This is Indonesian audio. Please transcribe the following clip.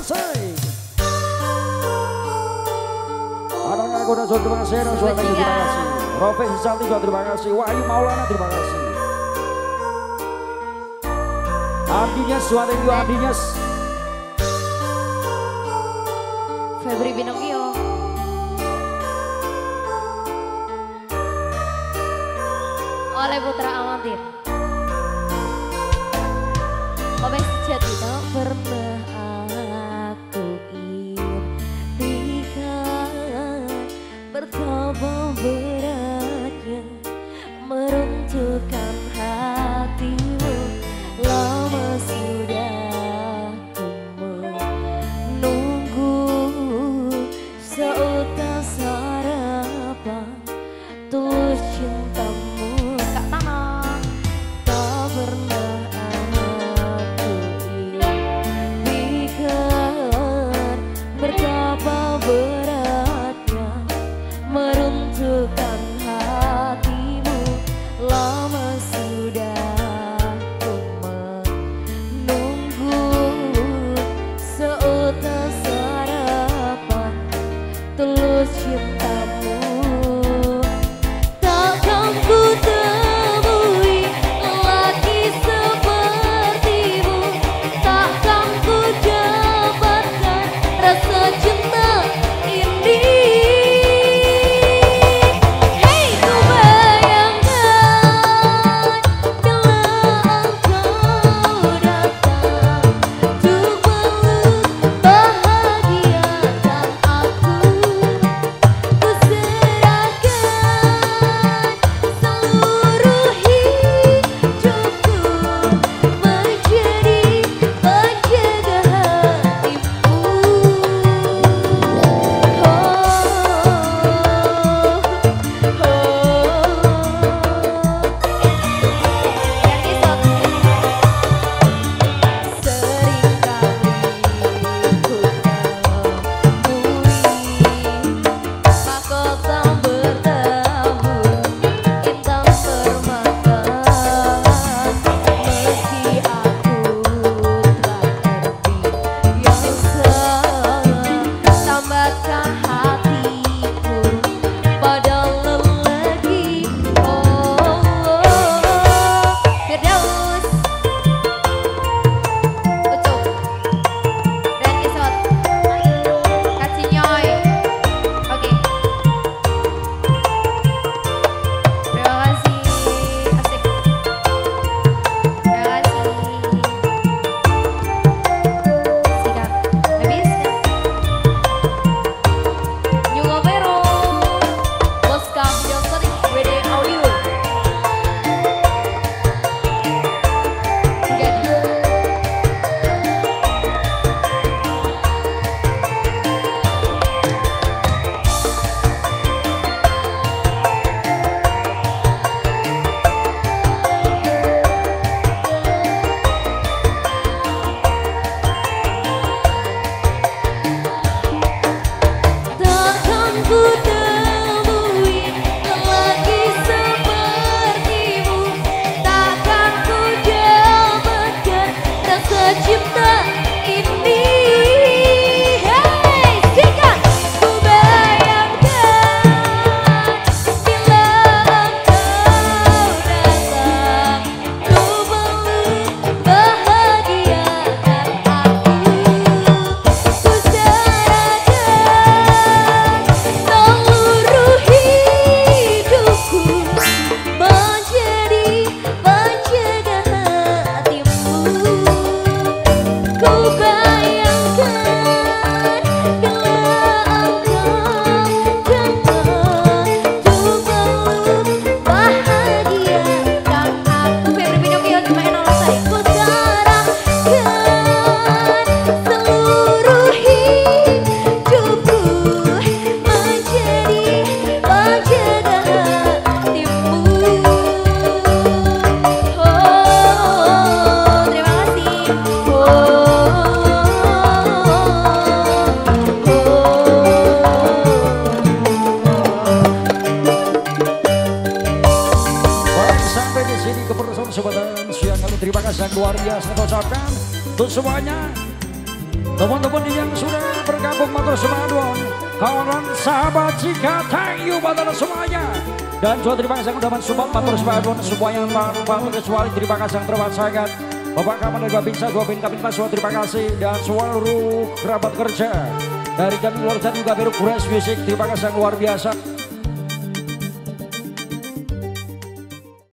kasih. Adang Agunan terima kasih, Nang Suwanda terima kasih. Iya. Rofi Hisanti juga terima kasih, Wahyu Maulana terima kasih. Ardinyas, suara juga Ardinyas. Febri Binokio. Oleh Putra Amatir. Cipta ini sampai di sini keperusahaan sebatan siang lalu terima kasih yang luar biasa ucapkan. Untuk semuanya teman-teman yang sudah bergabung matur semadon kawan-kawan sahabat jika thank you buat semuanya. Dan juga terima kasih yang udah mensupport matur semua yang tanpa lupa kecuali terima kasih yang terbaik sangat. Bapak Kaman dan Babinsa, dua bintang bintang semua terima kasih. Dan seluruh kerabat kerja dari kami luar juga berukuran Kures terima kasih yang luar biasa.